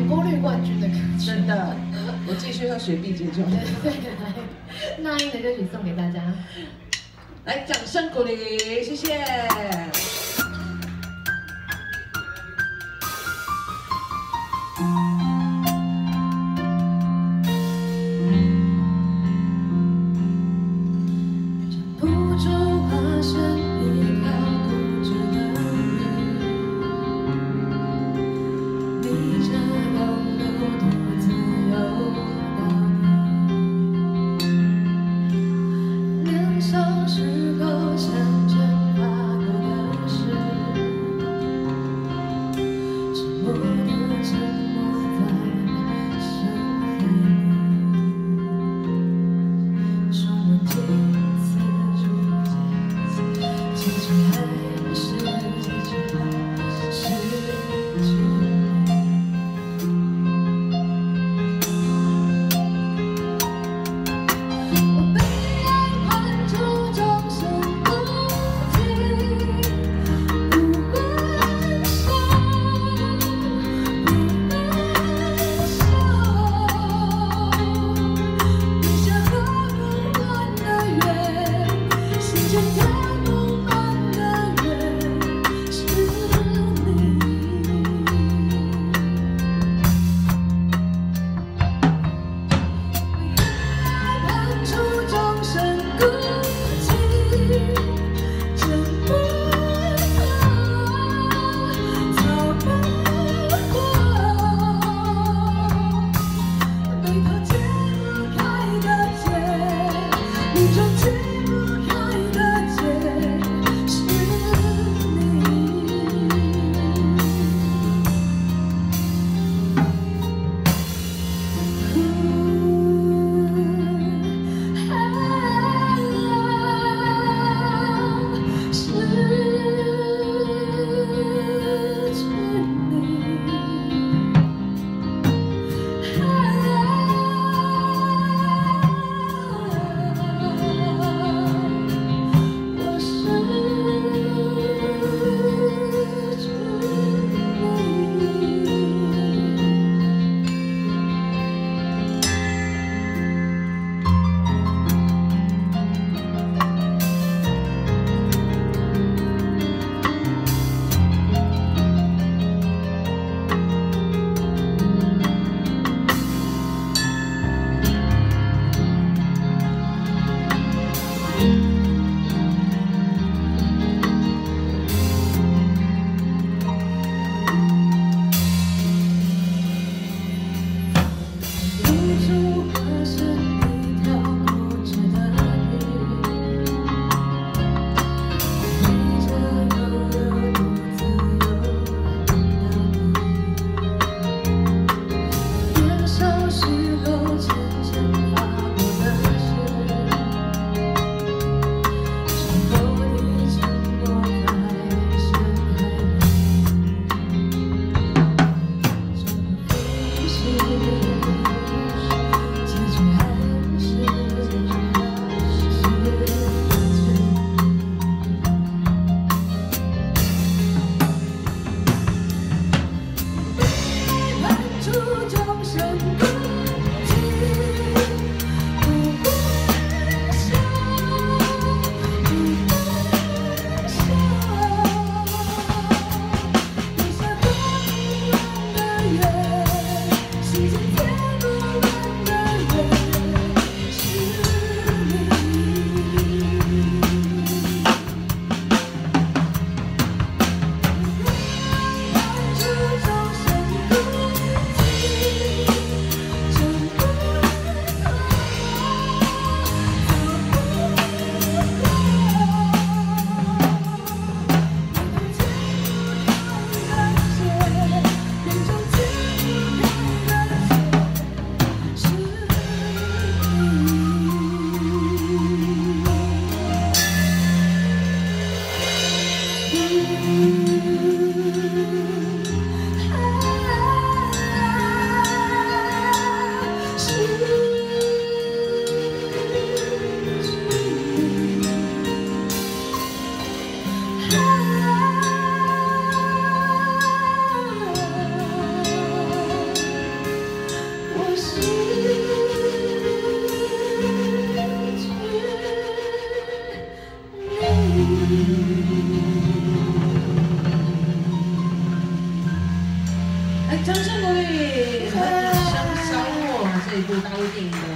点播率冠军的歌曲。真的，我继续要学毕节奏。对，来，那英的歌曲送给大家。来，掌声鼓励，谢谢。掌声鼓励！相相望这一部大陆电影。